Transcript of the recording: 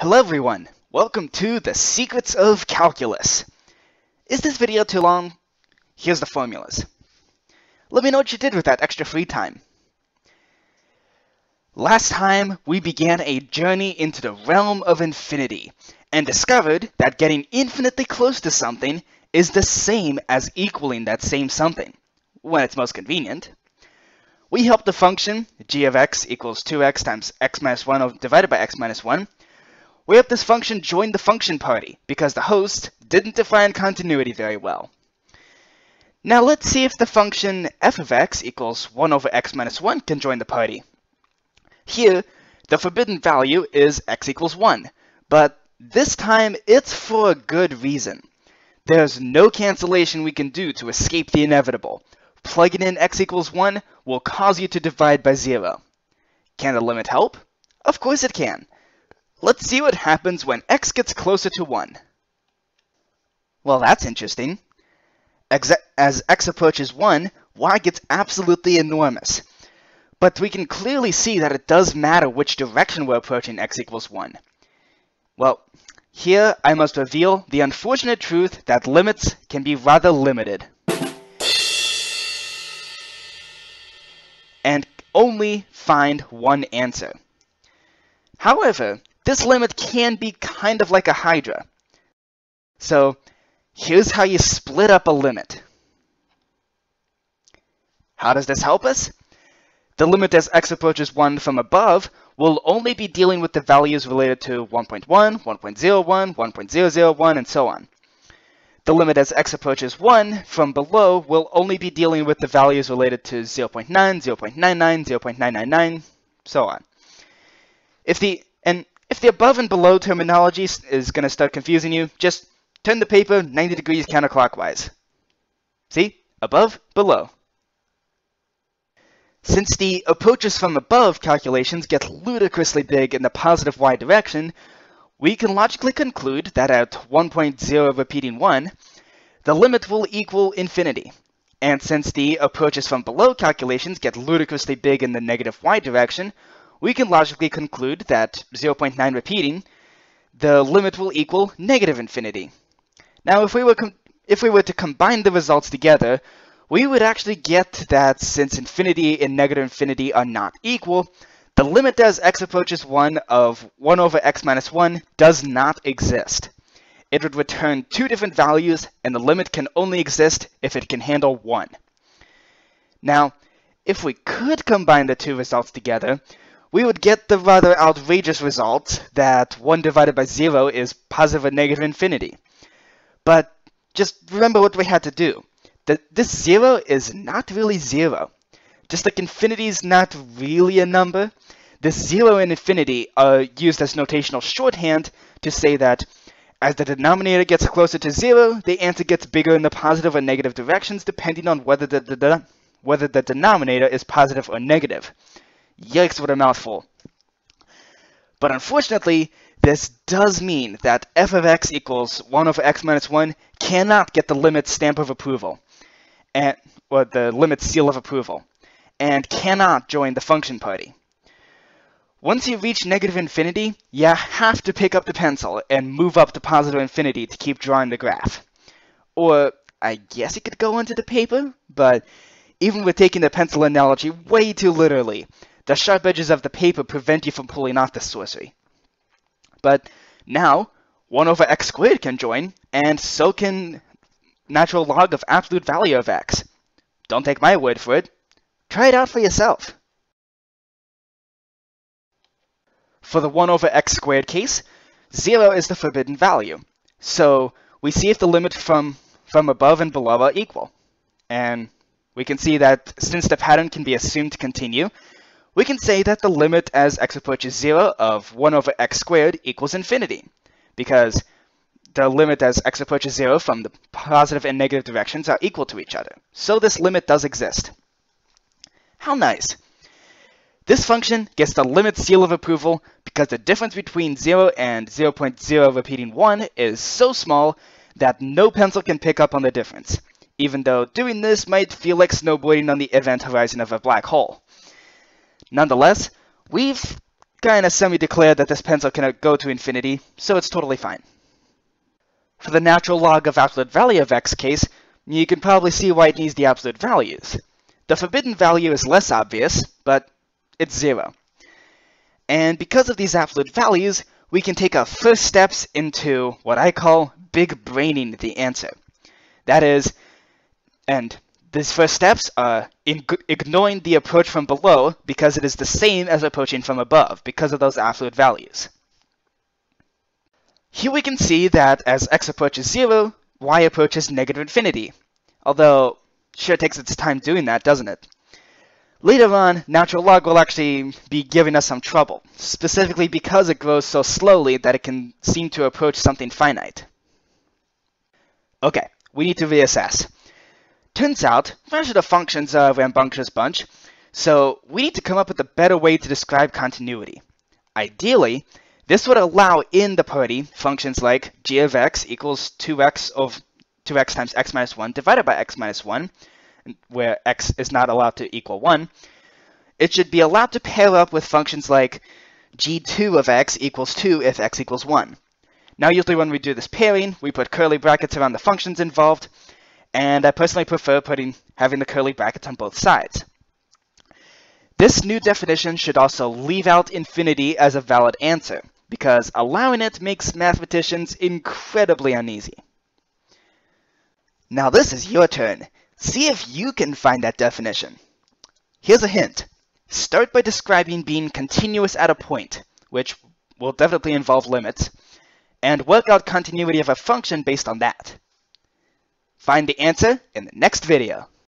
Hello everyone, welcome to the Secrets of Calculus. Is this video too long? Here's the formulas. Let me know what you did with that extra free time. Last time, we began a journey into the realm of infinity, and discovered that getting infinitely close to something is the same as equaling that same something, when it's most convenient. We helped the function g of x equals 2x times x minus 1 divided by x minus 1. We helped this function join the function party, because the host didn't define continuity very well. Now let's see if the function f of x equals 1 over x minus 1 can join the party. Here, the forbidden value is x equals 1, but this time it's for a good reason. There's no cancellation we can do to escape the inevitable. Plugging in x equals 1 will cause you to divide by 0. Can the limit help? Of course it can. Let's see what happens when x gets closer to 1. Well, that's interesting. As x approaches 1, y gets absolutely enormous. But we can clearly see that it does matter which direction we're approaching x equals 1. Well, here I must reveal the unfortunate truth that limits can be rather limited. and only find one answer. However, this limit can be kind of like a hydra. So here's how you split up a limit. How does this help us? The limit as x approaches 1 from above will only be dealing with the values related to 1.1, 1.01, 1.001, and so on. The limit as x approaches 1 from below will only be dealing with the values related to 0.9, 0.99, 0.999, so on. If the and if the above and below terminology is going to start confusing you, just turn the paper 90 degrees counterclockwise. See? Above, below. Since the approaches from above calculations get ludicrously big in the positive y direction, we can logically conclude that at 1.0 repeating 1, the limit will equal infinity. And since the approaches from below calculations get ludicrously big in the negative y direction, we can logically conclude that 0.9 repeating, the limit will equal negative infinity. Now, if we were if we were to combine the results together, we would actually get that since infinity and negative infinity are not equal, the limit as x approaches 1 of 1 over x minus 1 does not exist. It would return two different values, and the limit can only exist if it can handle 1. Now, if we could combine the two results together, we would get the rather outrageous result that 1 divided by 0 is positive or negative infinity. But just remember what we had to do. That this 0 is not really 0. Just like infinity is not really a number, this 0 and infinity are used as notational shorthand to say that as the denominator gets closer to 0, the answer gets bigger in the positive or negative directions depending on whether the, the, the whether the denominator is positive or negative. Yikes, what a mouthful. But unfortunately, this does mean that f of x equals 1 over x minus 1 cannot get the limit stamp of approval, and or the limit seal of approval and cannot join the function party. Once you reach negative infinity, you have to pick up the pencil and move up to positive infinity to keep drawing the graph. Or, I guess you could go onto the paper, but even with taking the pencil analogy way too literally, the sharp edges of the paper prevent you from pulling off the sorcery. But now, 1 over x squared can join, and so can natural log of absolute value of x. Don't take my word for it. Try it out for yourself. For the 1 over x squared case, 0 is the forbidden value. So we see if the limit from, from above and below are equal. And we can see that since the pattern can be assumed to continue, we can say that the limit as x approaches 0 of 1 over x squared equals infinity, because the limit as x approaches 0 from the positive and negative directions are equal to each other. So this limit does exist. How nice. This function gets the limit seal of approval because the difference between 0 and 0.0 repeating 1 is so small that no pencil can pick up on the difference, even though doing this might feel like snowboarding on the event horizon of a black hole. Nonetheless, we've kinda semi-declared that this pencil can go to infinity, so it's totally fine. For the natural log of absolute value of x case, you can probably see why it needs the absolute values. The forbidden value is less obvious, but it's zero. And because of these absolute values, we can take our first steps into what I call big braining the answer. That is, and these first steps are ignoring the approach from below because it is the same as approaching from above because of those absolute values. Here we can see that as x approaches 0, y approaches negative infinity. Although, sure takes its time doing that, doesn't it? Later on, natural log will actually be giving us some trouble, specifically because it grows so slowly that it can seem to approach something finite. Okay, we need to reassess. Turns out, the functions of rambunctious bunch, so we need to come up with a better way to describe continuity. Ideally, this would allow in the party functions like g of x equals 2x of 2x times x minus 1 divided by x minus 1, where x is not allowed to equal 1, it should be allowed to pair up with functions like g2 of x equals 2 if x equals 1. Now usually when we do this pairing, we put curly brackets around the functions involved, and I personally prefer putting having the curly brackets on both sides. This new definition should also leave out infinity as a valid answer, because allowing it makes mathematicians incredibly uneasy. Now this is your turn. See if you can find that definition. Here's a hint. Start by describing being continuous at a point, which will definitely involve limits, and work out continuity of a function based on that. Find the answer in the next video.